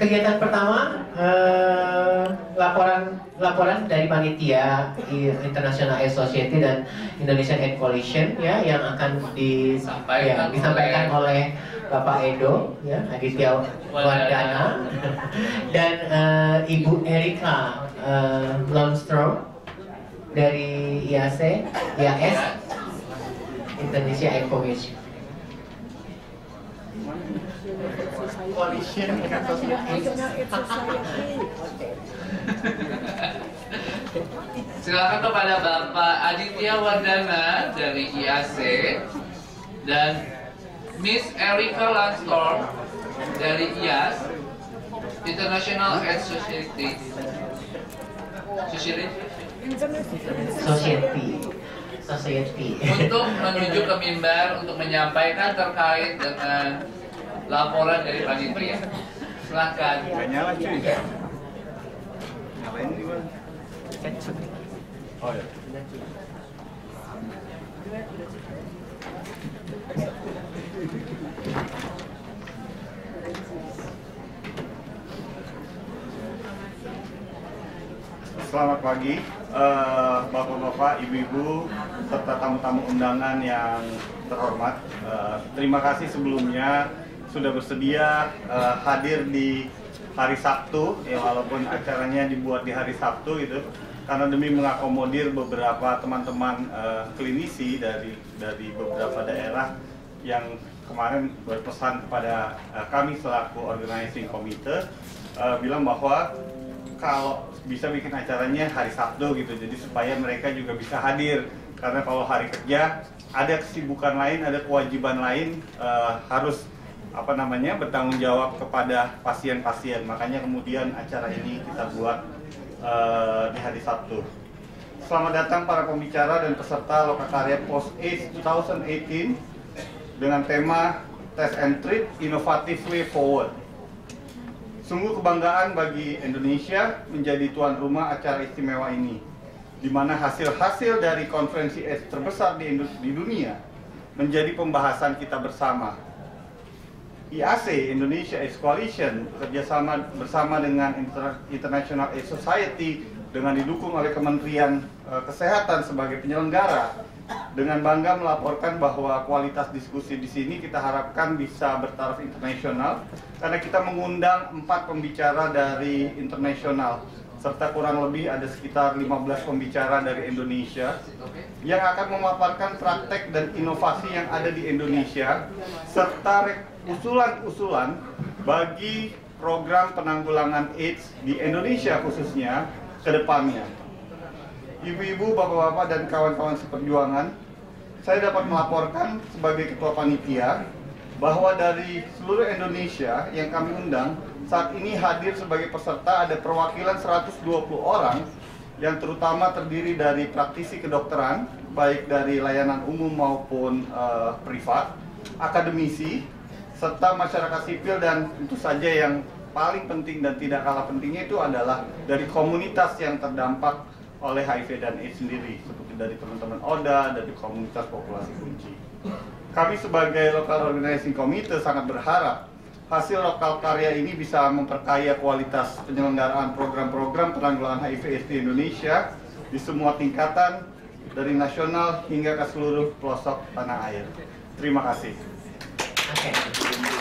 kegiatan pertama eh, laporan laporan dari panitia International Air Society dan Indonesian Air Coalition ya yang akan disampaikan, ya, disampaikan oleh Bapak Edo ya Aditya Wardana. Dan uh, Ibu Erika uh, Longstrom dari IAC IAS Indonesia Air Commission coalition Silakan kepada Bapak Aditya Wardana dari IAC dan Miss Erika Lanstorm dari IAS International Aid Society. Society? Society. Society. Untuk menuju ke mimbar untuk menyampaikan terkait dengan laporan dari panitia. Silahkan. Gak nyala cuy. Nyalain gimana? Oh ya. Selamat pagi, uh, bapak-bapak, ibu-ibu, serta tamu-tamu undangan yang terhormat. Uh, terima kasih sebelumnya sudah bersedia uh, hadir di hari Sabtu ya walaupun acaranya dibuat di hari Sabtu gitu. Karena demi mengakomodir beberapa teman-teman uh, klinisi dari dari beberapa daerah yang kemarin berpesan kepada uh, kami selaku organizing komite uh, bilang bahwa kalau bisa bikin acaranya hari Sabtu gitu jadi supaya mereka juga bisa hadir. Karena kalau hari kerja ada kesibukan lain ada kewajiban lain uh, harus apa namanya bertanggung jawab kepada pasien-pasien. Makanya kemudian acara ini kita buat uh, di hari Sabtu. Selamat datang para pembicara dan peserta Lokakarya Post AIDS 2018 dengan tema Test and Treat Innovative Way Forward. Sungguh kebanggaan bagi Indonesia menjadi tuan rumah acara istimewa ini, di mana hasil-hasil dari konferensi AIDS terbesar di, di dunia menjadi pembahasan kita bersama IAC Indonesia AIDS Coalition kerjasama bersama dengan International AIDS Society dengan didukung oleh Kementerian uh, Kesehatan sebagai penyelenggara. Dengan bangga melaporkan bahwa kualitas diskusi di sini kita harapkan bisa bertaraf internasional karena kita mengundang empat pembicara dari internasional serta kurang lebih ada sekitar 15 pembicara dari Indonesia yang akan memaparkan praktek dan inovasi yang ada di Indonesia serta usulan-usulan bagi program penanggulangan AIDS di Indonesia khususnya ke depannya. Ibu-ibu, bapak-bapak, dan kawan-kawan seperjuangan, saya dapat melaporkan sebagai ketua panitia bahwa dari seluruh Indonesia yang kami undang, saat ini hadir sebagai peserta ada perwakilan 120 orang yang terutama terdiri dari praktisi kedokteran, baik dari layanan umum maupun uh, privat, akademisi, serta masyarakat sipil dan tentu saja yang paling penting dan tidak kalah pentingnya itu adalah dari komunitas yang terdampak oleh HIV dan AIDS sendiri dari teman-teman ODA dari komunitas populasi kunci. Kami sebagai Local Organizing Committee sangat berharap hasil lokal karya ini bisa memperkaya kualitas penyelenggaraan program-program penanggulangan HIV AIDS di Indonesia di semua tingkatan dari nasional hingga ke seluruh pelosok tanah air. Terima kasih. Okay.